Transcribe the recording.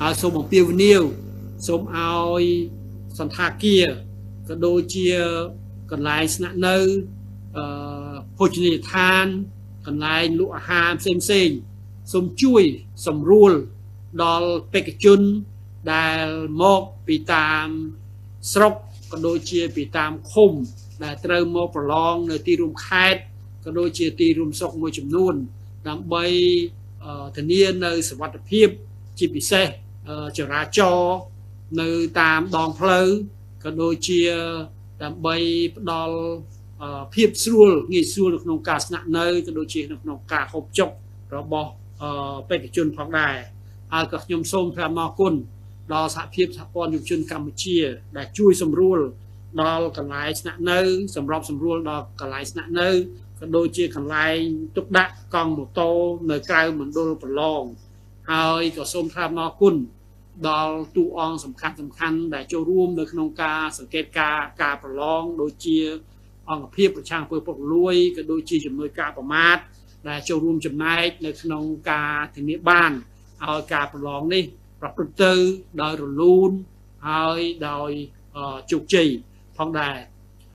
ហើយសូមអំពាវនាវសូមឲ្យសន្តាគារក៏ដូចជាកន្លែងស្នាក់នៅអឺភោជនីយដ្ឋានកន្លែងលក់អាហារផ្សេងផ្សេងសូមជួយសម្រួលដល់បេក្ខជនដែលមកពីតាមស្រុកក៏ដូចជាពីតាមឃុំ ដែលត្រូវមកប្រឡងនៅទីរួមខេត្តក៏ដូចជាទីរួមស្រុកមួយចំនួន ដើម្បីធានានៅសវត្ថិភាពជាពិសេស ចរាចរណ៍នៅតាមដងផ្លូវក៏ដូចជាដើម្បីផ្ដល់ភាពស្រួលងាយស្រួលនៅក្នុងការស្នាក់នៅក៏ដូចជានៅក្នុងការហូបចុករបស់បេក្ខជនផងដែរហើយក៏ខ្ញុំសូមថ្លែងអរគុណដល់សហភាពសហព័ន្ធយុវជនកម្ពុជា ដែលជួយសម្រួលដល់កន្លែងស្នាក់នៅ សម្រាប់សម្រួលដល់កន្លែងស្នាក់នៅក៏ដូចជាកន្លែងទុកដាក់កង់ម៉ូតូនៅក្រៅមណ្ឌលប្រឡង ហើយក៏សូមថ្លែងអរគុណដល់ទូអង្គសំខាន់សំខាន់ដែលចូលរួមនៅក្នុងការសង្កេតការការប្រឡងដូចជាអង្គភាពប្រឆាំងពើពុករលួយក៏ដូចជាជំនួយការប្រមាថដែលចូលរួមចំណែកនៅក្នុងការធានាបានឲ្យការប្រឡងនេះប្រព្រឹត្តទៅដោយរលូនហើយដោយជោគជ័យផងដែរ